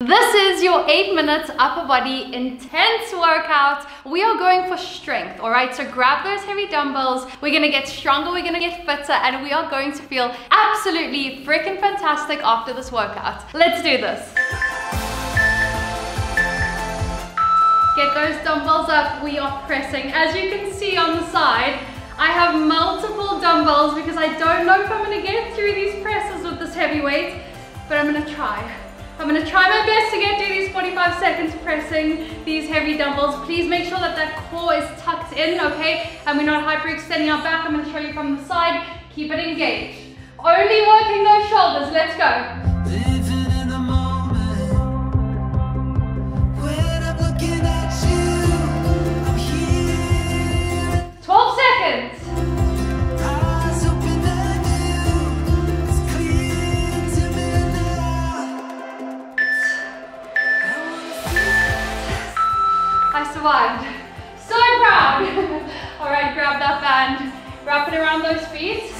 This is your eight minutes upper body intense workout. We are going for strength, all right? So grab those heavy dumbbells. We're gonna get stronger, we're gonna get fitter, and we are going to feel absolutely freaking fantastic after this workout. Let's do this. Get those dumbbells up, we are pressing. As you can see on the side, I have multiple dumbbells because I don't know if I'm gonna get through these presses with this heavy weight, but I'm gonna try. I'm gonna try my best to get through these 45 seconds pressing these heavy dumbbells. Please make sure that that core is tucked in, okay? And we're not hyperextending our back. I'm gonna show you from the side. Keep it engaged. Only working those shoulders, let's go. Survived. So proud. All right, grab that band, wrap it around those feet.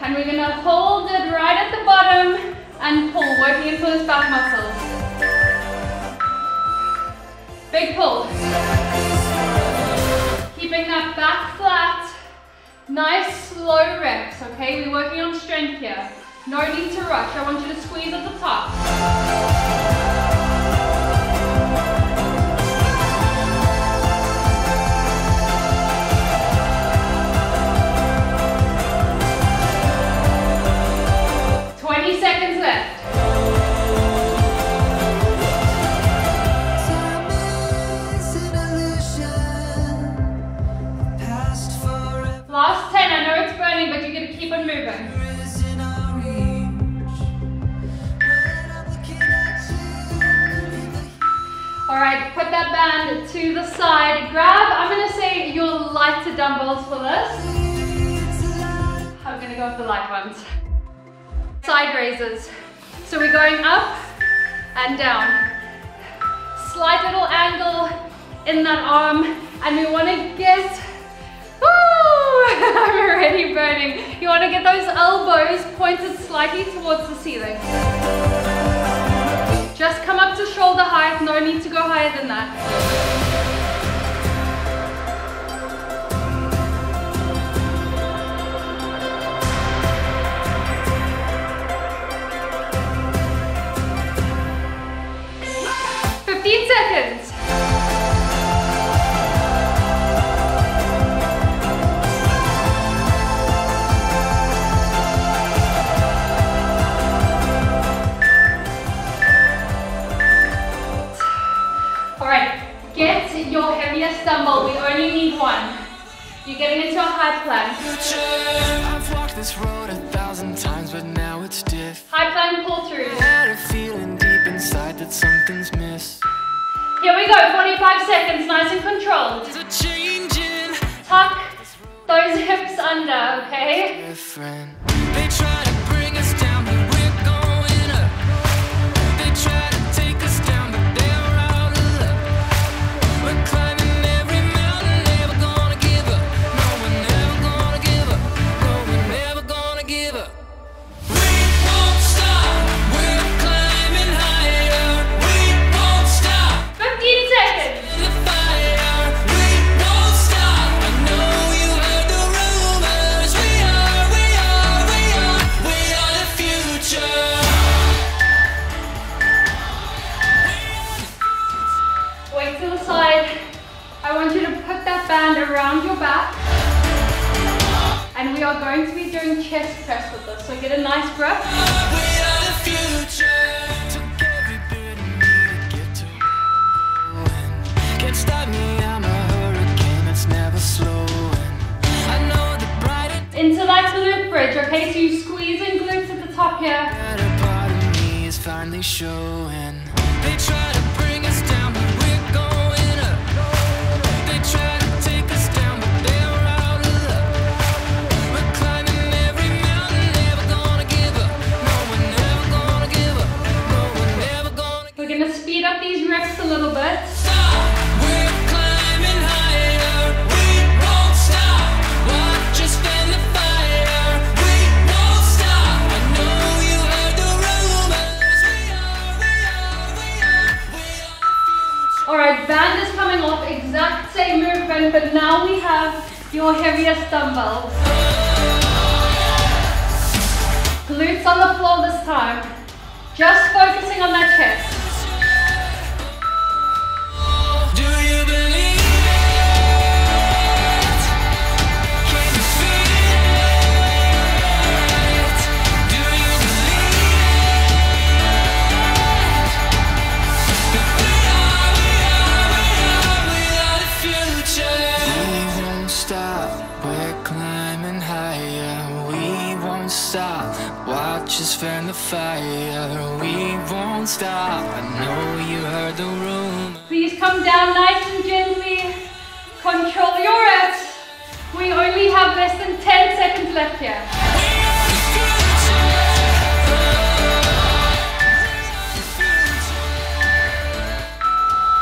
And we're gonna hold it right at the bottom and pull, working into those back muscles. Big pull. Keeping that back flat. Nice slow reps, okay? We're working on strength here. No need to rush. I want you to squeeze at the top. To the side. Grab, I'm gonna say your lighter dumbbells for this. I'm gonna go with the light ones side raises. So we're going up and down. Slight little angle in that arm and we want to get, woo, I'm already burning. You want to get those elbows pointed slightly towards the ceiling. Just come up to shoulder height, no need to go higher than that. Getting into a high plank. I've walked this road a thousand times, but now it's different. High plank pull through. Had a feeling deep inside that something's missed. Here we go, 45 seconds, nice and controlled. Tuck those hips under, okay? Around chest press with this. So get a nice grip. Into that glute bridge, okay? So you squeeze and glutes at the top here. little bit. Alright, band is coming off, exact same movement, but now we have your heaviest dumbbells. Glutes on the floor this time. Just focusing on that chest. The fire. We won't stop. I know you heard the room. Please come down nice and gently. Control your reps. We only have less than 10 seconds left here.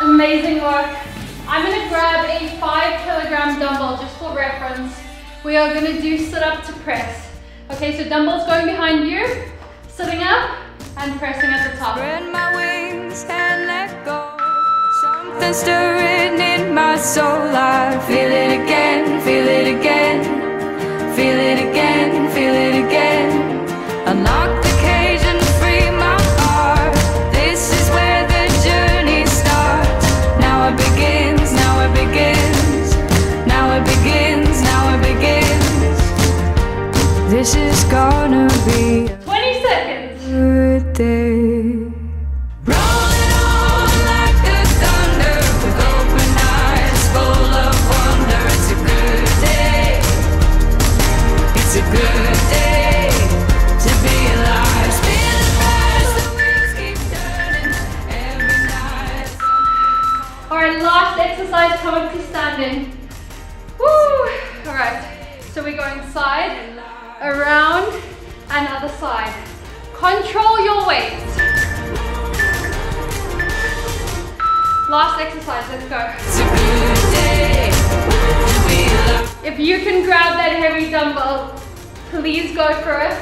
Amazing work. I'm gonna grab a five kilogram dumbbell just for reference. We are gonna do sit up to press. Okay, so dumbbells going behind you, sitting up, and pressing at the top. Spread my wings and let go. Something stirring in my soul. I feel side, around, and other side. Control your weight. Last exercise, let's go. If you can grab that heavy dumbbell, please go for it.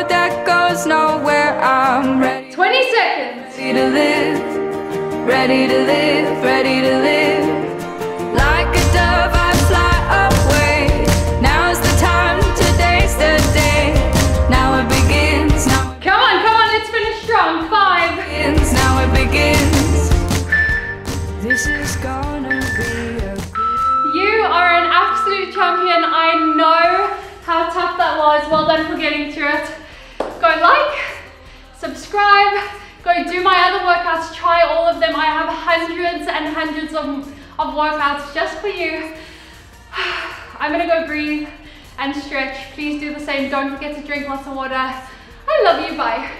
Road that goes nowhere. I'm ready, 20 seconds. ready to live, ready to live, ready to live. Like a dove, I fly away. Now's the time, today's the day. Now it begins, now it Come on, come on, let's finish strong. Five, begins, now it begins. This is gonna be a You are an absolute champion. I know how tough that was. Well done for getting through it. Go like, subscribe, go do my other workouts. Try all of them. I have hundreds and hundreds of, of workouts just for you. I'm gonna go breathe and stretch. Please do the same. Don't forget to drink lots of water. I love you. Bye.